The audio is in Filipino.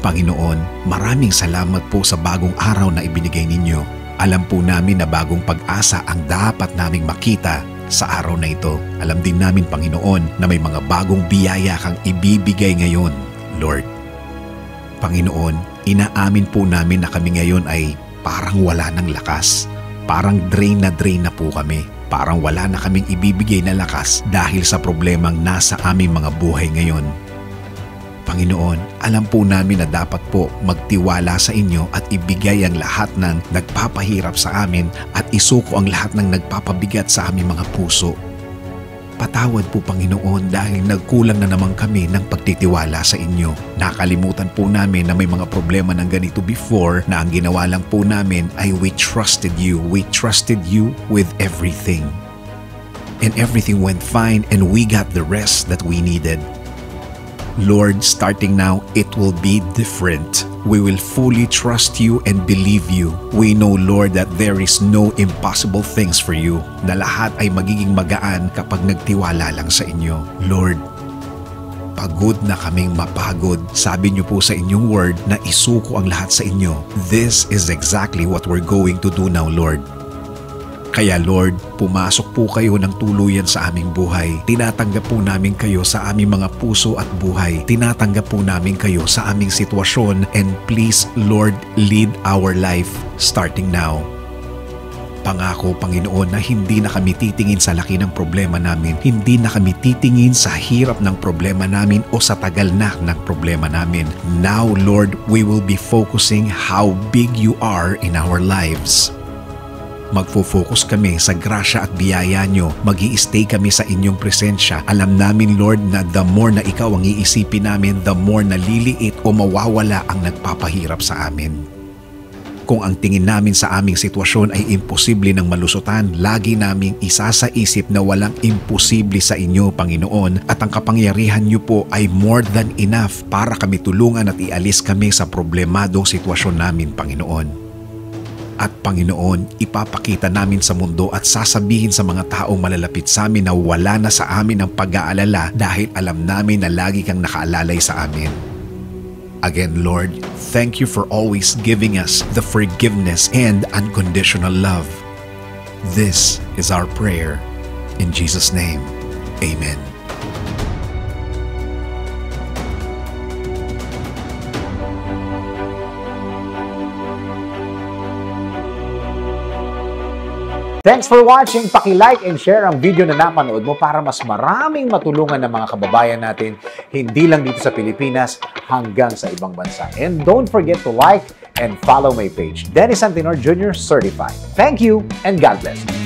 Panginoon, maraming salamat po sa bagong araw na ibinigay ninyo. Alam po namin na bagong pag-asa ang dapat naming makita sa araw na ito. Alam din namin, Panginoon, na may mga bagong biyaya kang ibibigay ngayon, Lord. Panginoon, inaamin po namin na kami ngayon ay parang wala ng lakas. Parang drain na drain na po kami. Parang wala na kaming ibibigay na lakas dahil sa problemang nasa aming mga buhay ngayon. Panginoon, alam po namin na dapat po magtiwala sa inyo at ibigay ang lahat ng nagpapahirap sa amin at isuko ang lahat ng nagpapabigat sa aming mga puso. Patawad po Panginoon dahil nagkulang na naman kami ng pagtitiwala sa inyo. Nakalimutan po namin na may mga problema ng ganito before na ang ginawa lang po namin ay we trusted you. We trusted you with everything. And everything went fine and we got the rest that we needed. Lord, starting now, it will be different. We will fully trust you and believe you. We know, Lord, that there is no impossible things for you, na lahat ay magiging magaan kapag nagtiwala lang sa inyo. Lord, pagod na kaming mapagod. Sabi niyo po sa inyong word na isuko ang lahat sa inyo. This is exactly what we're going to do now, Lord. Kaya Lord, pumasok po kayo ng tuluyan sa aming buhay. Tinatanggap po namin kayo sa aming mga puso at buhay. Tinatanggap po namin kayo sa aming sitwasyon and please Lord, lead our life starting now. Pangako, Panginoon, na hindi na kami titingin sa laki ng problema namin. Hindi na kami titingin sa hirap ng problema namin o sa tagal na ng problema namin. Now, Lord, we will be focusing how big you are in our lives. Magfo-focus kami sa grasya at biyaya nyo. mag stay kami sa inyong presensya. Alam namin, Lord, na the more na ikaw ang iisipin namin, the more na liliit o mawawala ang nagpapahirap sa amin. Kung ang tingin namin sa aming sitwasyon ay imposible ng malusutan, lagi naming isa sa isip na walang imposible sa inyo, Panginoon, at ang kapangyarihan niyo po ay more than enough para kami tulungan at ialis kami sa problemadong sitwasyon namin, Panginoon. At Panginoon, ipapakita namin sa mundo at sasabihin sa mga taong malalapit sa amin na wala na sa amin ang pag-aalala dahil alam namin na lagi kang nakaalalay sa amin. Again, Lord, thank you for always giving us the forgiveness and unconditional love. This is our prayer. In Jesus' name, Amen. Thanks for watching. Paki-like and share ang video na napanood mo para mas maraming matulungan ng mga kababayan natin hindi lang dito sa Pilipinas hanggang sa ibang bansa. And don't forget to like and follow my page, Dennis Santinor Jr. Certified. Thank you and God bless.